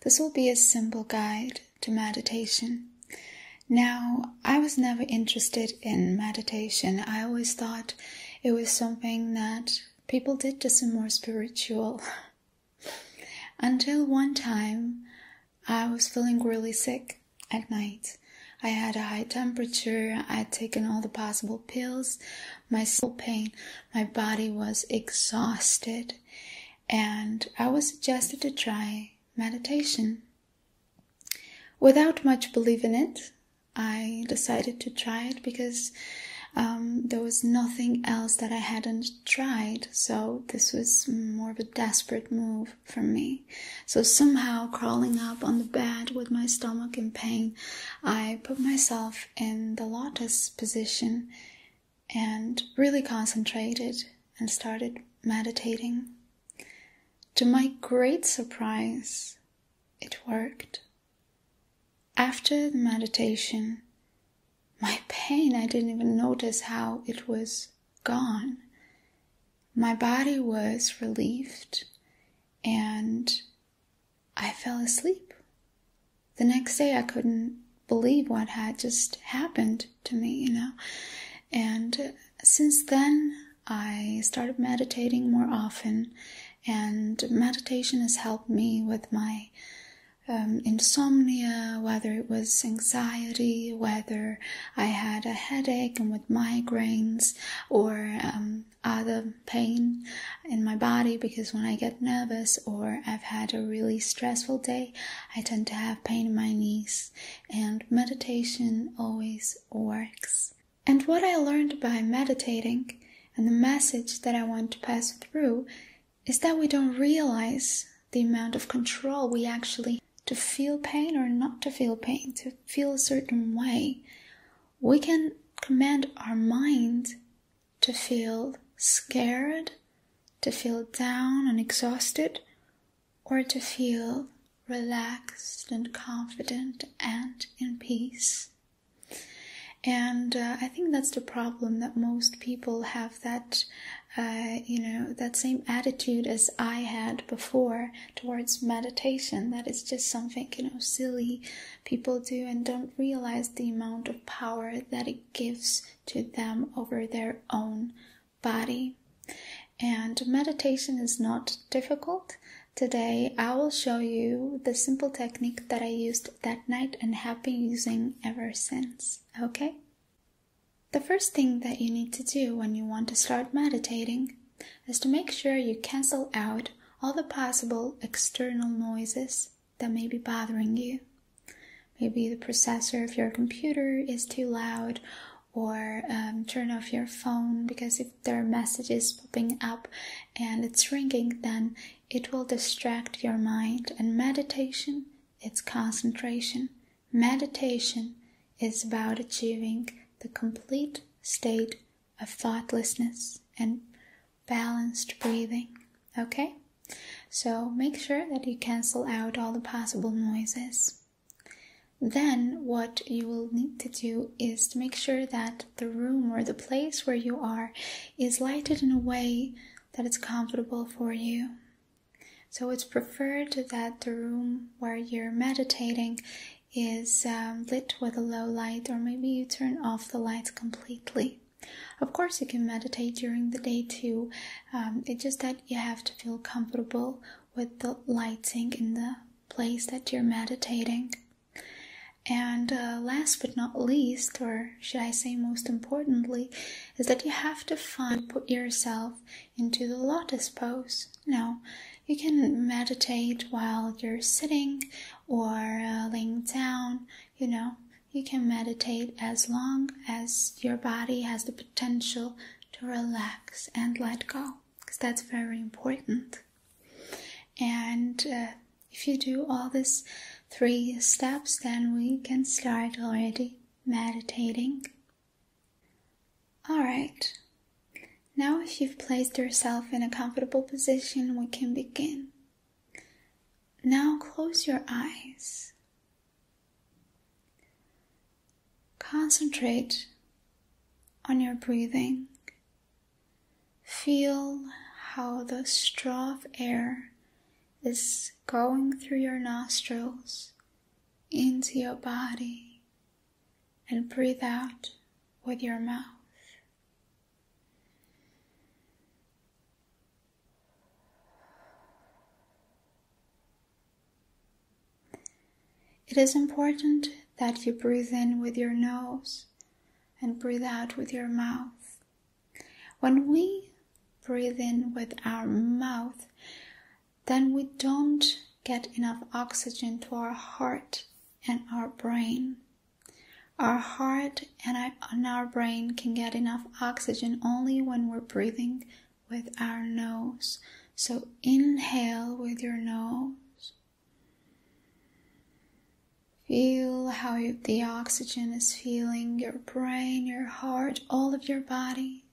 this will be a simple guide to meditation. Now, I was never interested in meditation. I always thought it was something that people did to some more spiritual. Until one time, I was feeling really sick at night. I had a high temperature, I had taken all the possible pills, my soul pain, my body was exhausted, and I was suggested to try meditation. Without much belief in it, I decided to try it because um, there was nothing else that I hadn't tried, so this was more of a desperate move for me. So, somehow, crawling up on the bed with my stomach in pain, I put myself in the lotus position and really concentrated and started meditating. To my great surprise, it worked. After the meditation, my pain, I didn't even notice how it was gone. My body was relieved and I fell asleep. The next day, I couldn't believe what had just happened to me, you know. And since then, I started meditating more often, and meditation has helped me with my um, insomnia, whether it was anxiety, whether I had a headache and with migraines, or um, other pain in my body because when I get nervous or I've had a really stressful day, I tend to have pain in my knees, and meditation always works. And what I learned by meditating and the message that I want to pass through is that we don't realize the amount of control we actually to feel pain or not to feel pain, to feel a certain way, we can command our mind to feel scared, to feel down and exhausted, or to feel relaxed and confident and in peace. And uh, I think that's the problem that most people have that uh, you know, that same attitude as I had before towards meditation. that it's just something, you know, silly people do and don't realize the amount of power that it gives to them over their own body. And meditation is not difficult. Today, I will show you the simple technique that I used that night and have been using ever since. Okay? The first thing that you need to do when you want to start meditating is to make sure you cancel out all the possible external noises that may be bothering you. Maybe the processor of your computer is too loud, or um, turn off your phone because if there are messages popping up and it's ringing, then it will distract your mind. And meditation, it's concentration. Meditation is about achieving the complete state of thoughtlessness and balanced breathing. Okay? So make sure that you cancel out all the possible noises. Then, what you will need to do is to make sure that the room or the place where you are is lighted in a way that it's comfortable for you. So, it's preferred that the room where you're meditating is um, lit with a low light, or maybe you turn off the lights completely. Of course, you can meditate during the day too. Um, it's just that you have to feel comfortable with the lighting in the place that you're meditating. And uh, last but not least, or should I say most importantly, is that you have to find put yourself into the lotus pose. Now, you can meditate while you're sitting or uh, laying down, you know. You can meditate as long as your body has the potential to relax and let go, because that's very important. And uh, if you do all these three steps, then we can start already meditating. All right. Now, if you've placed yourself in a comfortable position, we can begin. Now, close your eyes. Concentrate on your breathing. Feel how the straw of air is going through your nostrils into your body and breathe out with your mouth. It is important that you breathe in with your nose and breathe out with your mouth. When we breathe in with our mouth, then we don't get enough oxygen to our heart and our brain. Our heart and our brain can get enough oxygen only when we're breathing with our nose. So inhale with your nose. Feel how the oxygen is filling your brain, your heart, all of your body.